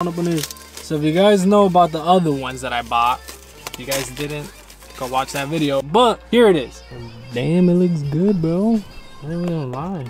So if you guys know about the other ones that I bought, if you guys didn't, go watch that video. But here it is. Damn, it looks good, bro. I ain't gonna lie.